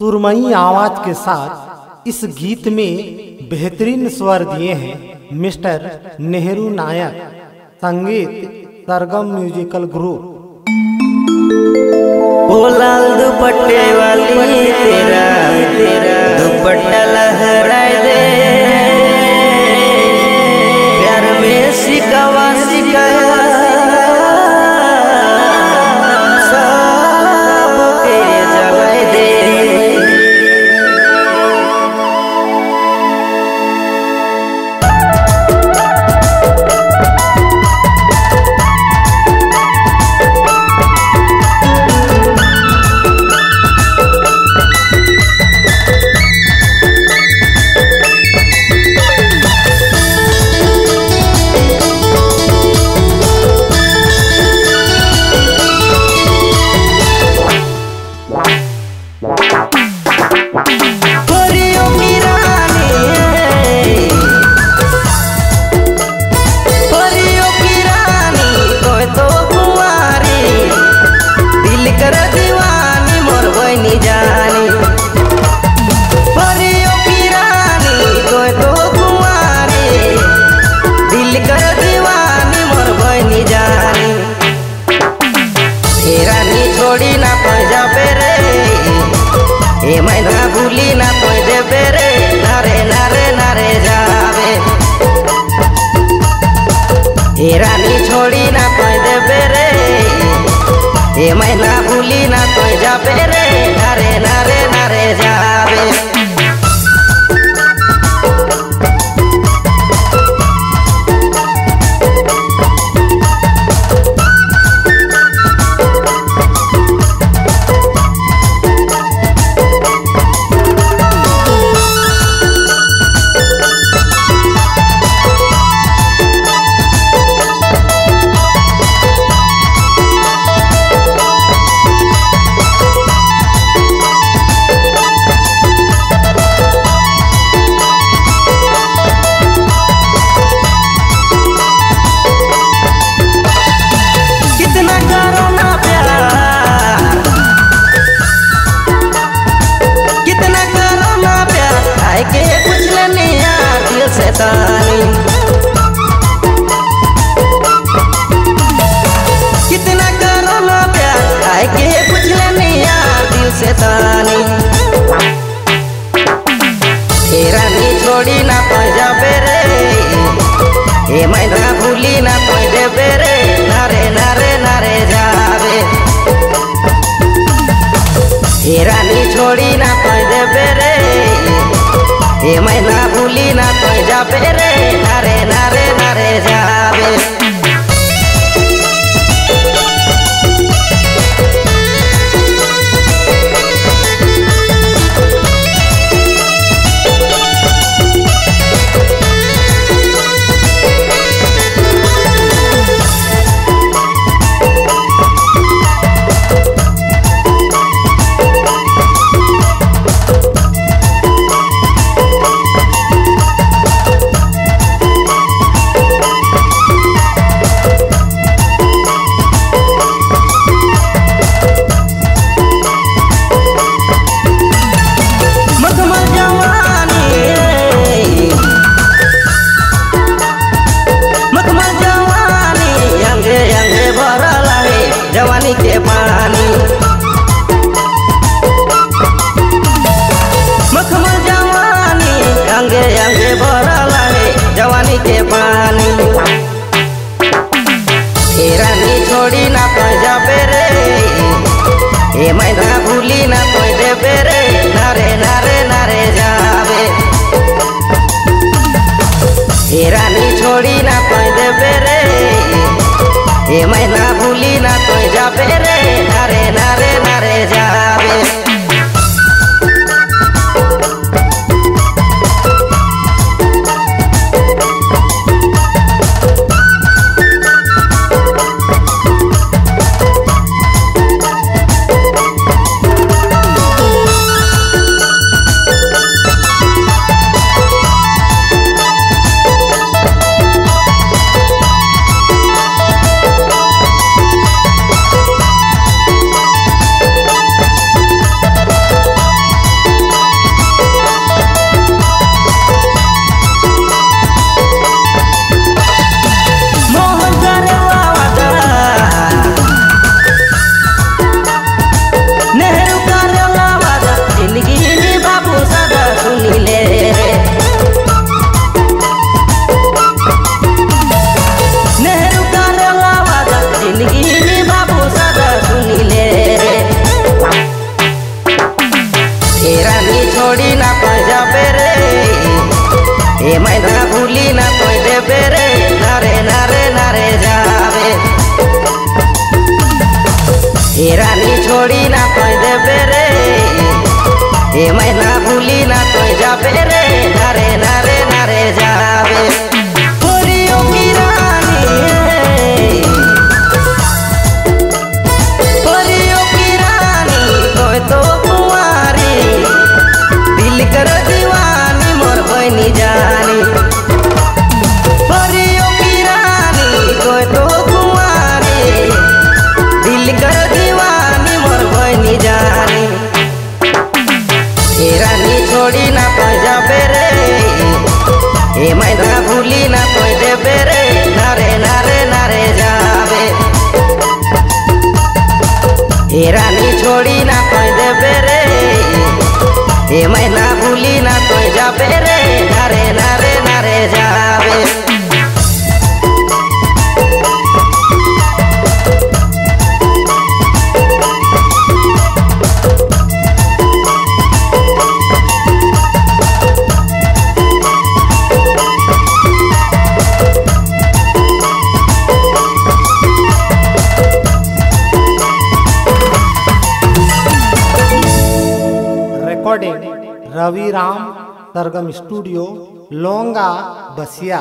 सुरमई आवाज़ के साथ इस गीत में बेहतरीन स्वर दिए हैं मिस्टर नेहरू नायक, संगीत सरगम म्यूजिकल ग्रुप। ओ लाल दुपट्टे वाली, तेरा तेरा। दुपट्टा आए के कुछ लेने यार दिल से तानी हे रानी छोड़ी ना पंजाबे रे। ए मैना भूली ना कोई देबे रे। नारे नारे नारे जावे। ए रानी छोड़ी ना कोई देबे रे। ए मैना भूली ना कोई जाबे रे। नारे नारे नारे के पानी हे रानी छोड़ी ना पंजाबे रे ए मैना भूली ना कोई देबे रे नारे नारे नारे जावे ए रानी छोड़ी ना कोई देबे रे ए मैना भूली ना कोई जाबे रे mirarme जानी ए रानी छोड़ी ना तो जाबे रे ए मैना भूली ना तो देबे रे नारे नारे नारे जावे ए रानी छोड़ी ना तो देबे रे ए मैना भूली ना तो जाबे रे नारे नारे नारे जावे रवि राम सरगम स्टूडियो लोंगा बसिया।